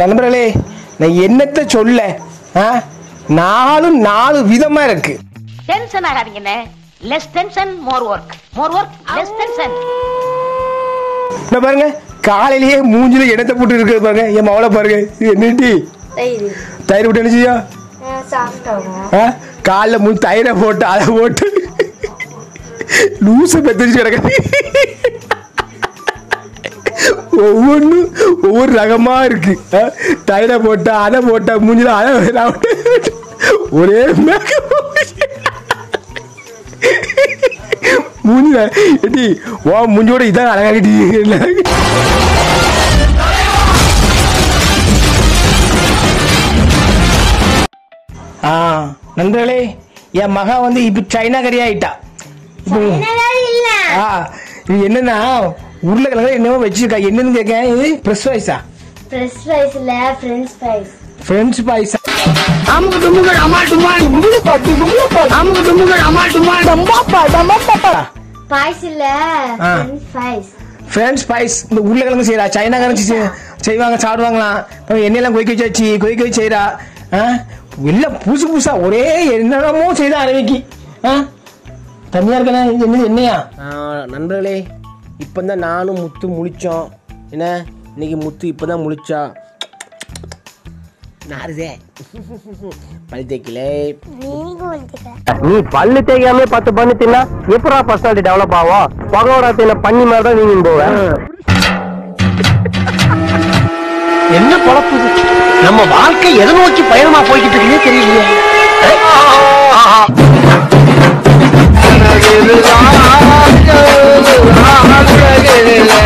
நண்பர்களே நான் என்னத்த சொல்ல ஆ? நாலும் நாலு விதமா இருக்கு. Tension ஆகாதீங்கண்ணே. Less tension more work more work less tension இந்த பாருங்க காலையிலேயே மூஞ்சில இடத்த போட்டு இருக்குது பாருங்க. என் மவளை பாருங்க. இது என்னடி? தயிர். தயிர் விட்டு என்ன செய்யும் சாஃப்ட் ஆகும் ஆ? காலைல மூஞ்சி தயிரை போட்டு அதை போட்டு. லூசை பெத்திரிச்சு கிடக்கு ஒவ்வொன்றும் ஒவ்வொரு ரகமா இருக்கு. ஆ, தயிரை போட்டா அதை போட்டா மூஞ்சில அதை ஒரே மேக்கப் மூஞ்சில எடி ஓ மூஞ்சோட இதான் அழகாகிட்டி ஆ நண்பர்களே என் மகன் வந்து இப்போ சைனா கறி ஆயிட்டா இப்போ இல்ல? ஆ இது என்னன்னா உருளைக்கிழங்கு என்னவோ வச்சிருக்கா? என்னன்னு கேட்கேன் இது ப்ரெஸ் ரைஸா ஃப்ரெஷ் ஃப்ரைஸ்ல ஃப்ரெஞ்ச் ஃப்ரைஸ் ஃப்ரெஞ்ச் பாய்ஸா பாய்ஸ் இல்ல ஆ. ஃப்ரெஞ்ச் ஃப்ரைஸ் ஃப்ரெஞ்ச் பாய்ஸ் இந்த உருளைக்கிழங்கு செய்யறா சைனாக்காரன் செய்- செய்வாங்க சாப்பிடுவாங்களாம். எண்ணெயெல்லாம் கொதிக்க வச்சு வச்சு கொதிக்க வச்சு செய்யறா எல்லாம் புதுசு புதுசா ஒரே என்னென்னமோ செய்தா அரவிக்கு. ஆ? தனியா இருக்கா என்னது என்னையா நண்பர்களே இப்போ தான் நானும் முத்து முழிச்சோம். என்ன? இன்னைக்கு முத்து இப்போ தான் முழிச்சா? நாருதே பல் தேக்கல நீ பல்லு தேய்க்காம பத்து பண்ணு தின்னா எப்படா பர்சனாலிட்டி டெவலப் ஆகும்? பகோடா தின்ன பண்ணி மாதிரி தான் நீங்க போவேன் என்ன பொழப்பு? நம்ம வாழ்க்கை எதை நோக்கி பயணமா போய்கிட்டு இருக்குன்னே தெரியலையே. ஆ